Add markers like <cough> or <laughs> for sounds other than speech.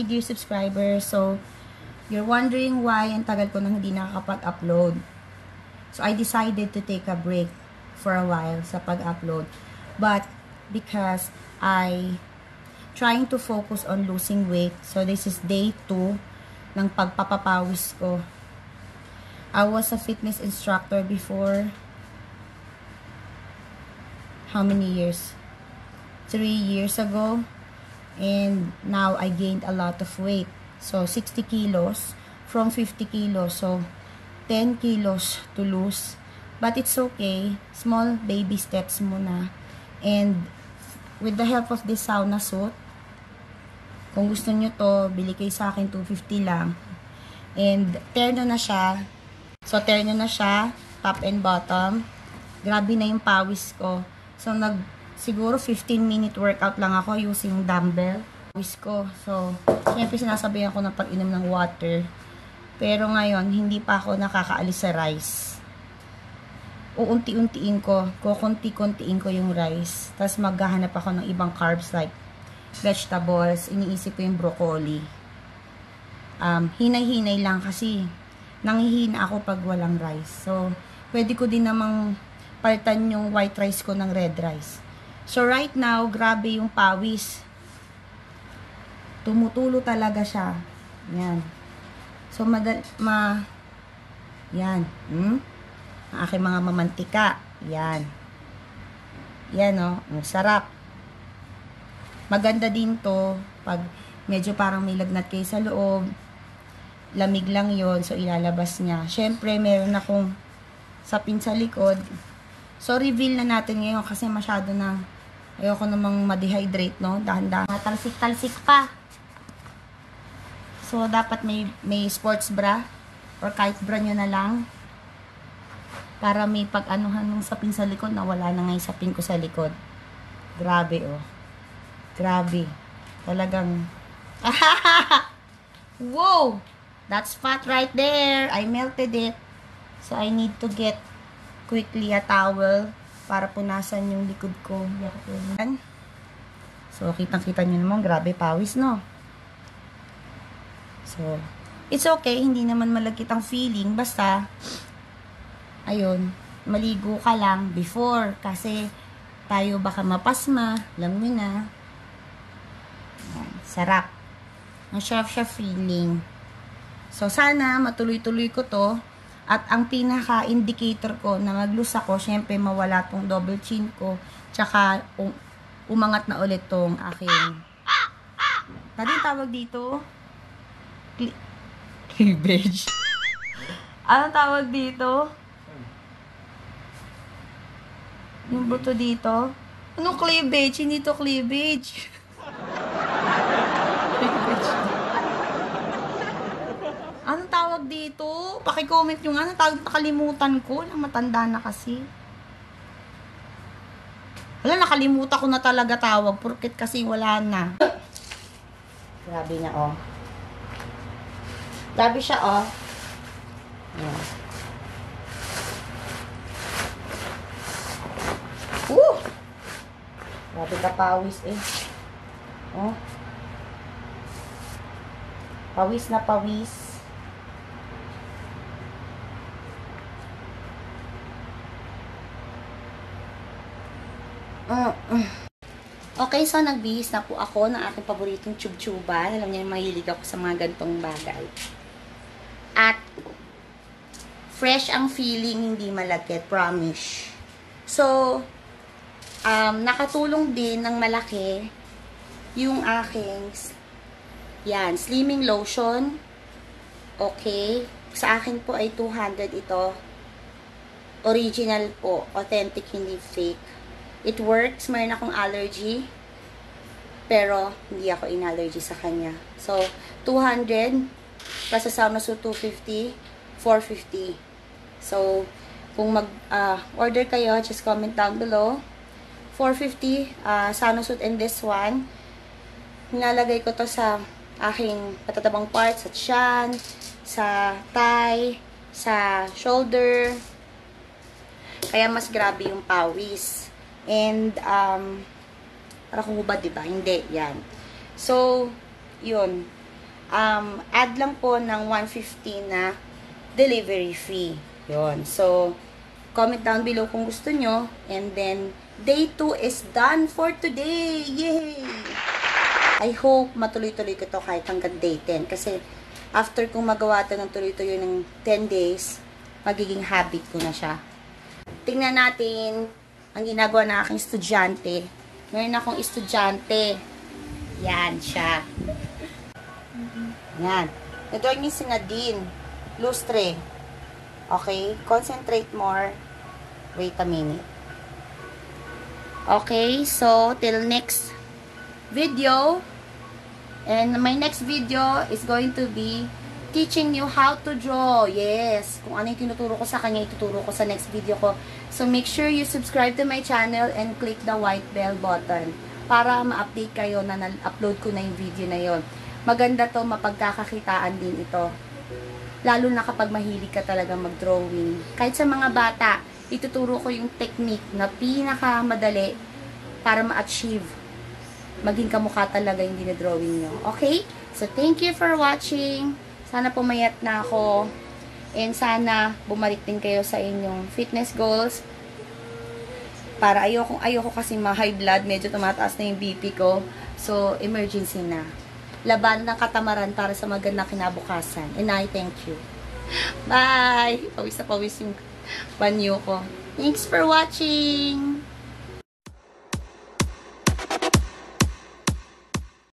my dear subscribers. So, you're wondering why ang tagal ko nang hindi nakakapag-upload. So, I decided to take a break for a while sa pag-upload. But, because I trying to focus on losing weight. So, this is day 2 ng pagpapapawis ko. I was a fitness instructor before how many years? Three years ago. And now I gained a lot of weight. So 60 kilos from 50 kilos. So 10 kilos to lose. But it's okay. Small baby steps muna. And with the help of this sauna suit, kung gusto nyo to, bili kayo sa akin 250 lang. And terno na siya. So terno na siya, top and bottom. Grabe na yung pawis ko. So, nag, siguro 15 minute workout lang ako using dumbbell. Pawis ko. So, syempre sinasabihan ko ng pag-inom ng water. Pero ngayon, hindi pa ako nakakaalis sa rice. Uunti-untiin ko, kukunti-kuntiin ko yung rice. Tapos maghahanap ako ng ibang carbs like vegetables. Iniisip ko yung broccoli. Um, hinay-hinay lang kasi nanghihina ako pag walang rice. So, pwede ko din namang palitan yung white rice ko ng red rice. So, right now, grabe yung pawis. Tumutulo talaga siya. Yan. So, madal ma... Yan. Hmm? Ang aking mga mamantika. Yan. Yan, oh. Ang sarap. Maganda din to pag medyo parang may lagnat kayo sa loob. Lamig lang yon So, ilalabas niya. Siyempre, meron akong sapin sa likod. So, reveal na natin ngayon kasi masyado na ayoko namang ma-dehydrate, no? Dahan-dahan. Talsik-talsik pa. So, dapat may, may sports bra or kahit bra nyo na lang para may pag-anuhan ng sapin sa likod na wala na nga yung sapin ko sa likod. Grabe, oh. Grabe. Talagang <laughs> Wow! That's fat right there. I melted it. So, I need to get quickly a towel para punasan yung likod ko. So, kitang-kita nyo naman, grabe pawis, no? So, it's okay, hindi naman malagkit ang feeling, basta, ayun, maligo ka lang before, kasi tayo baka mapasma, alam nyo na. Sarap. Ang sarap siya feeling. So, sana matuloy-tuloy ko to at ang pinaka-indicator ko na mag-lose ako, syempre mawala tong double chin ko, tsaka um, umangat na ulit tong aking Tadi tawag dito? Cle cleavage. Anong tawag dito? Yung buto dito? Anong cleavage? Hindi to cleavage. <laughs> Anong tawag dito? Paki-comment nyo nga. Anong tawag nakalimutan ko? Lang matanda na kasi. Wala, nakalimutan ko na talaga tawag. Porket kasi wala na. Grabe niya, oh. Grabe siya, oh. Ayan. Woo! Grabe ka pawis, eh. Oh. Pawis na pawis. Okay, so nagbihis na po ako ng aking paboritong tube-tuban. Alam niyo, mahilig ako sa mga gantong bagay. At, fresh ang feeling, hindi malagkit, promise. So, um, nakatulong din ng malaki yung aking yan, slimming lotion. Okay. Sa akin po ay 200 ito. Original po. Authentic, hindi fake. It works. Mayroon akong allergy. Pero, hindi ako in-allergy sa kanya. So, 200. Plus sa sauna suit, 250. 450. So, kung mag-order uh, kayo, just comment down below. 450 uh, sauna suit and this one. Nilalagay ko to sa aking patatabang parts, sa chan, sa thigh, sa shoulder. Kaya mas grabe yung pawis. And, um, kung hubad, diba? Hindi, yan. So, yun. um, add lang po ng 150 na delivery fee. Yon. So, comment down below kung gusto nyo. And then, day 2 is done for today. Yay! I hope matuloy-tuloy ko to kahit hanggang day 10. Kasi, after kong magawa to ng tuloy-tuloy ng 10 days, magiging habit ko na siya. Tingnan natin ang ginagawa ng aking estudyante. Meron akong estudyante. Yan siya. Yan. Ito yung si Nadine. Lustre. Okay? Concentrate more. Wait a minute. Okay, so till next video. And my next video is going to be teaching you how to draw. Yes, kung ano yung tinuturo ko sa kanya, ituturo ko sa next video ko. So make sure you subscribe to my channel and click the white bell button para ma-update kayo na na-upload ko na yung video na yon. Maganda to, mapagkakakitaan din ito. Lalo na kapag mahilig ka talaga mag-drawing. Kahit sa mga bata, ituturo ko yung technique na pinakamadali para ma-achieve maging kamukha talaga yung dinadrawing nyo. Okay? So, thank you for watching. Sana pumayat na ako. And sana bumalik din kayo sa inyong fitness goals. Para ayoko, ayoko kasi ma-high blood. Medyo tumataas na yung BP ko. So, emergency na. Laban ng katamaran para sa magandang kinabukasan. And I thank you. Bye! Pawis na pawis yung banyo ko. Thanks for watching!